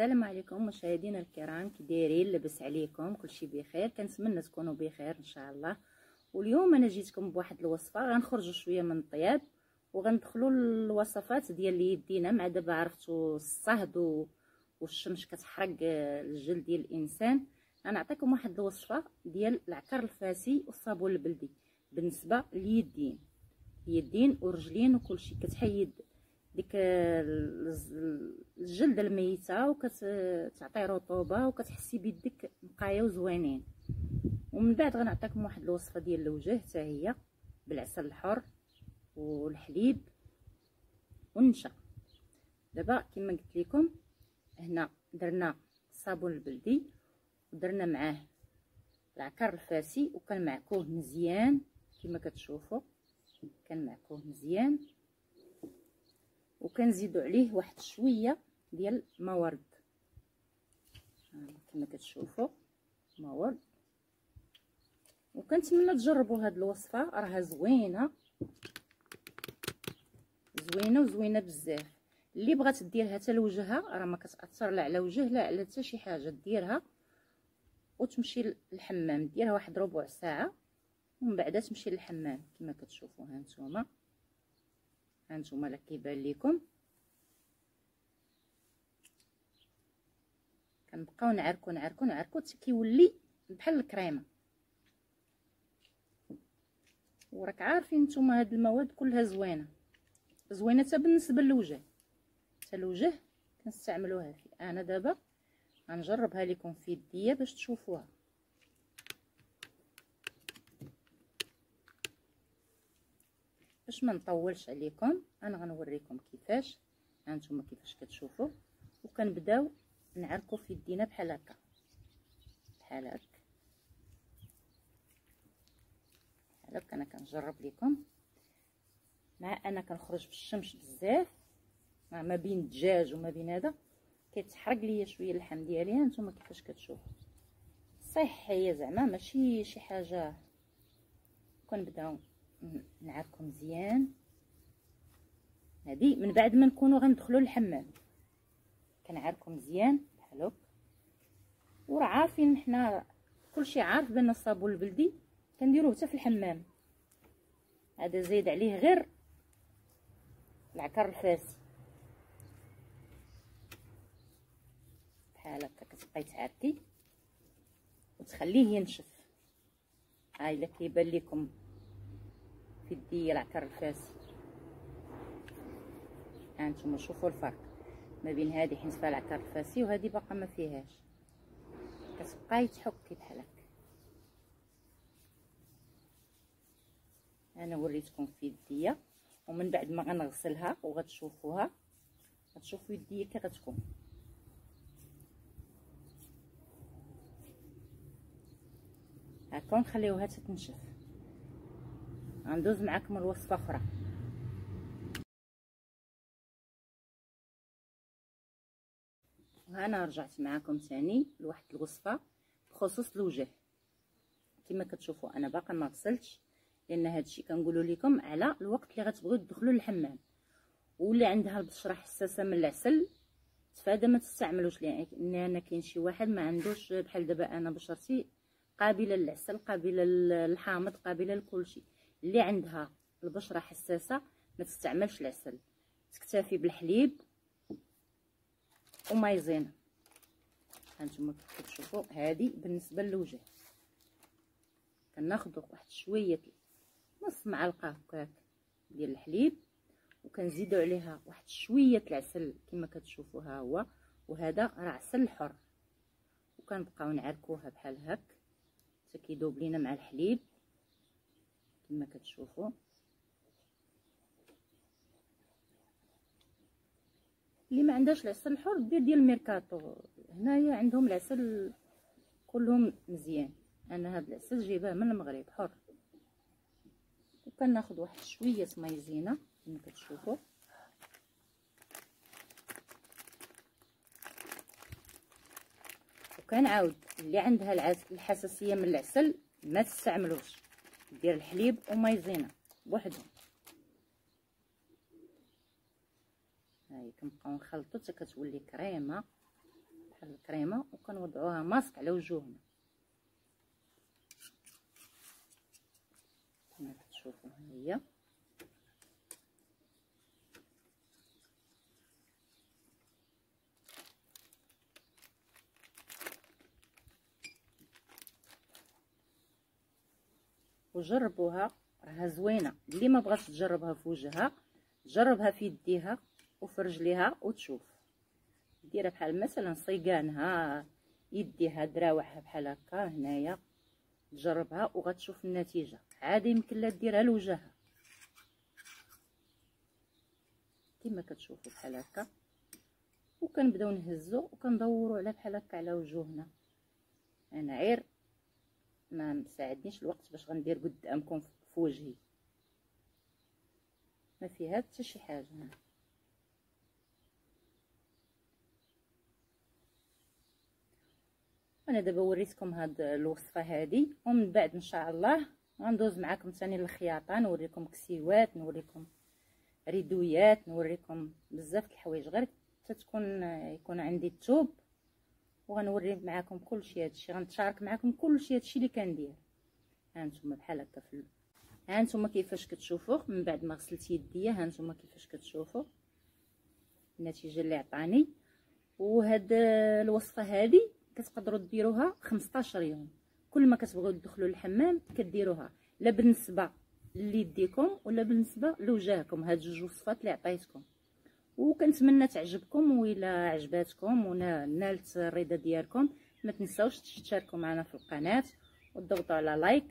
السلام عليكم مشاهدينا الكرام كي دايرين لاباس عليكم كلشي بخير كنتمنى تكونوا بخير إن شاء الله. واليوم أنا جيتكم بواحد الوصفة غنخرجوا شوية من الطياب وغندخلوا الوصفات ديال اليدينا مع دابا عرفتوا الصهد والشمس كتحرق الجلد ديال الإنسان. غنعطيكم واحد الوصفة ديال العكر الفاسي والصابون البلدي بالنسبة لليدين اليدين ورجلين وكلشي كتحيد ديك الجلد الميتة وكتعطي رطوبة وكتحسي بيدك نقايه وزوينين. ومن بعد غنعطيكم واحد الوصفة ديال الوجه حتى هي بالعسل الحر والحليب والنشا. دابا كما قلت لكم هنا درنا الصابون البلدي ودرنا معاه العكر الفاسي وكان معكوه مزيان. كما كتشوفوا كان معكوه مزيان. وكنزيدوا عليه واحد شوية ديال المورد كما كتشوفوا مورد وكنتمنى تجربوا هاد الوصفة راها زوينة. زوينة وزوينة بزاف. اللي بغات ديرها حتى لوجهها راه ما كتأثر لا على وجه لا على حتى شي حاجة. ديرها وتمشي للحمام ديرها واحد ربع ساعة ومن بعد تمشي للحمام كما كتشوفوا ها نتوما. هانتوما لا كيبان لكم كنبقاو نعركو نعركو نعركو حتى كيولي بحال الكريمة. وراك عارفين نتوما هاد المواد كلها زوينة. زوينة حتى بالنسبة للوجه. حتى الوجه كنستعملوها فيه أنا دابا. غنجربها لكم في يديا باش تشوفوها. باش ما نطولش عليكم أنا غنوريكم كيفاش. هانتوما كيفاش كتشوفوا. وكنبداو نعركو في يدينا بحال هكا. بحال هكا. بحال هكا أنا كنجرب لكم مع أنا كنخرج في الشمس بزاف. ما بين الدجاج وما بين هذا كيتحرق ليا شوية اللحم ديالي. هانتوما كيفاش كتشوفوا. صحيه زعما ماشي شي حاجة. كنبداو. نعركو مزيان. هادي من بعد ما نكونوا غندخلوا للحمام. كنعركو مزيان بحال هكا. وراه عارفين حنا كلشي عارف بأن الصابون البلدي كنديروه حتى في الحمام. هذا زايد عليه غير العكر الفاسي بحال هكا كتبقاي تعركي وتخليه ينشف. ها إلا كيبان لكم في يدي العكر الفاسي هانتوما شوفوا الفرق ما بين هذه حيت فيها العكر الفاسي وهذه باقا ما فيهاش. كتبقاي تحكي بحال هكا. أنا وريتكم في يديا ومن بعد ما غنغسلها وغتشوفوها غتشوفوا يديا كي غتكون. هاكا نخليوها تتنشف. غندوز معكم الوصفه أخرى. وهنا رجعت معكم ثاني لواحد الوصفة بخصوص الوجه. كما كتشوفوا أنا باقا ما غسلتش لأن هادشي كنقولوا لكم على الوقت اللي غتبغيو تدخلوا للحمام. واللي عندها البشرة حساسة من العسل تفادى ما تستعملوش لأن أنا كاين شي واحد ما عندوش بحال دابا أنا بشرتي قابلة للعسل قابلة للحامض قابلة لكلشي. اللي عندها البشرة حساسة ما تستعملش العسل. تكتفي بالحليب ومايزينا هانتوما كتشوفوا هذه بالنسبة للوجه. كناخذوا واحد شوية نص معلقة هكاك ديال الحليب وكنزيدوا عليها واحد شوية العسل كما كتشوفوا ها هو وهذا راه عسل حر. وكنبقاو نعركوها بحال هكا حتى كيذوب لينا مع الحليب. كما كتشوفوا اللي ما عندهاش العسل الحر دير ديال الميركاتو. هنايا عندهم العسل كلهم مزيان. أنا هذا العسل جايباه من المغرب حر. وكناخذ واحد شوية مايزينا كما كتشوفوا وكنعاود اللي عندها الحساسية من العسل ما تستعملوش. دير الحليب ومايزينا بوحدهم. هاي كنبقاو نخلطو حتى كتولي كريمة بحال الكريمة وكنوضعوها ماسك على وجوهنا. كما كتشوفوا هي وجربوها راها زوينه اللي ما بغاش تجربها في وجهها جربها في يديها وفي رجليها وتشوف. ديرها بحال مثلا صيقانها يديها دراوعها بحال هكا هنايا. تجربها وغتشوف النتيجة. عادي يمكن لا ديرها لوجهها. كما كتشوفوا بحال هكا. وكنبداو نهزو وكندوروا على بحال هكا على وجوهنا. أنا عير ما مساعدنيش الوقت باش غندير قدامكم في وجهي. ما فيها حتى شي حاجة. أنا دابا وريتكم هاد الوصفة هذه ومن بعد إن شاء الله غندوز معكم ثاني الخياطه نوريكم كسيوات نوريكم ريدويات نوريكم بزاف الحوايج غير تتكون يكون عندي الثوب وغنوري معكم كلشي هادشي غنتشارك معكم كلشي هادشي اللي كندير. ها نتوما بحال هكا في ها نتوما كيفاش كتشوفوا من بعد ما غسلت يديا ها نتوما كيفاش كتشوفوا النتيجة اللي عطاني. وهاد الوصفة هذه كتقدروا ديروها 15 يوم. كل ما كتبغيو تدخلوا للحمام كديروها. لا بالنسبة ليديكم ولا بالنسبة لوجهكم. هاد جوج وصفات اللي عطيتكم. وكنتمنى تعجبكم وإلا عجباتكم ونالت الرضا ديالكم. ما تنساوش تشتركوا معنا في القناة وتضغطوا على لايك